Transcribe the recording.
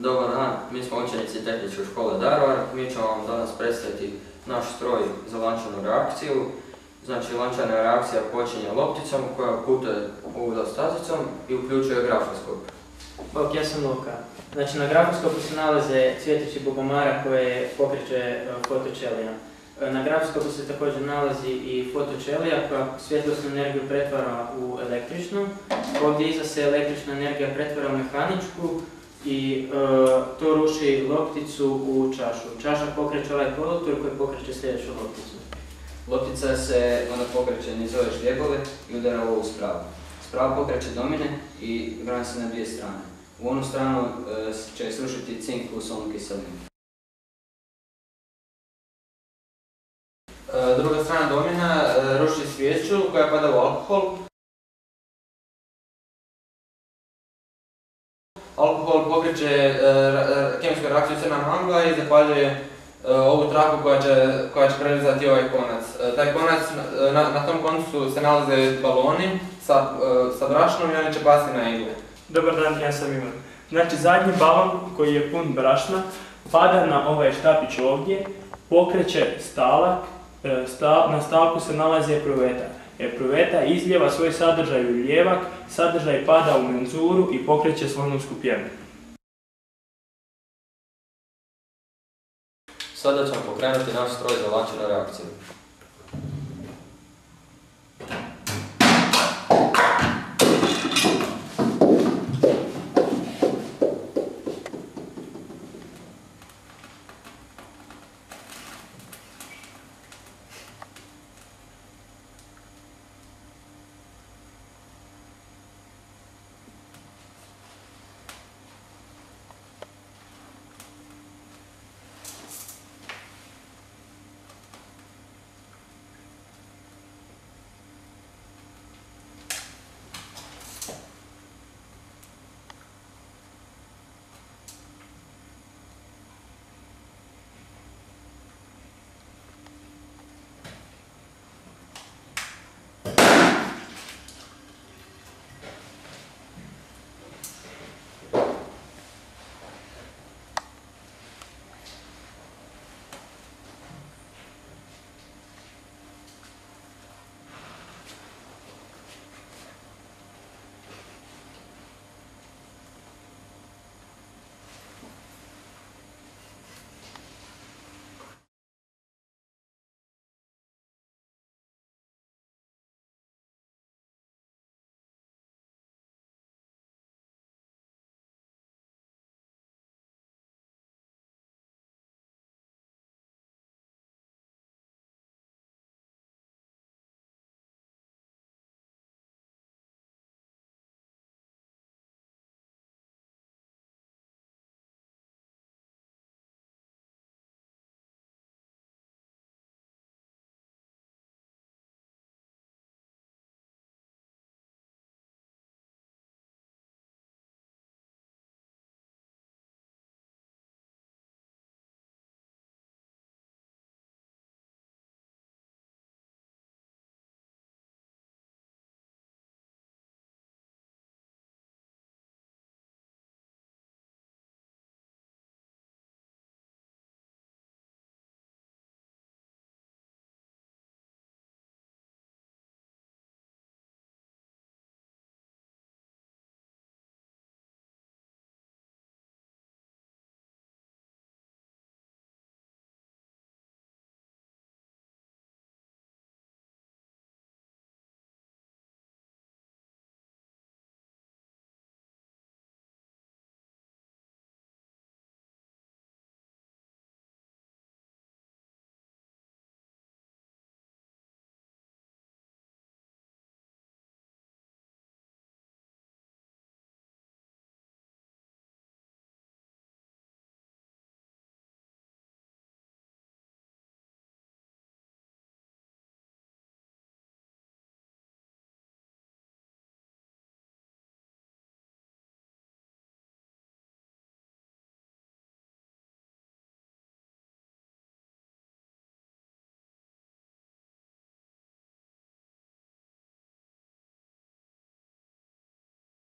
Dobar dan, mi smo učenici Tehničke škole Daruvar. Mi ćemo vam danas predstaviti naš stroj za lančanu reakciju. Znači, lančana reakcija počinje lopticom koja putuje uvuda stazicom i uključuje grafoskop. Bok, ja sam Luka. Znači, na grafoskopu se nalaze cvjetići bubamara koje pokreće e, fotočelija. E, Na grafoskopu se također nalazi i fotočelija koja svjetlosnu energiju pretvara u električnu. Ovdje iza se električna energija pretvara u mehaničku i e, to ruši lopticu u čašu. Čaša pokreće ovaj kolutur koji pokreće sljedeću lopticu. Loptica se onda pokreće niz ove žljebove i udara ovo u spravu. Sprava pokreće domine i brani se na dvije strane. U onu stranu e, će srušiti cink u solnu kiselinu. E, Druga strana domina e, ruši svijeću koja pada u alkohol. Alkohol pokreće e, kemijsku reakciju crna mangla i zapaljuje e, ovu traku koja će, koja ovaj konac. E, Taj konac, na, tom koncu se nalaze baloni sa, sa brašnom i oni će pasti na igle. Dobar dan, ja sam Ivan. Znači, zadnji balon koji je pun brašna pada na ovaj štapić ovdje, pokreće stalak, sta- na stalku se nalazi epruveta. Epruveta izljeva svoj sadržaj u lijevak, sadržaj pada u menzuru i pokreće slonovsku pjenu. Sada ćemo pokrenuti naš stroj za lančanu reakciju.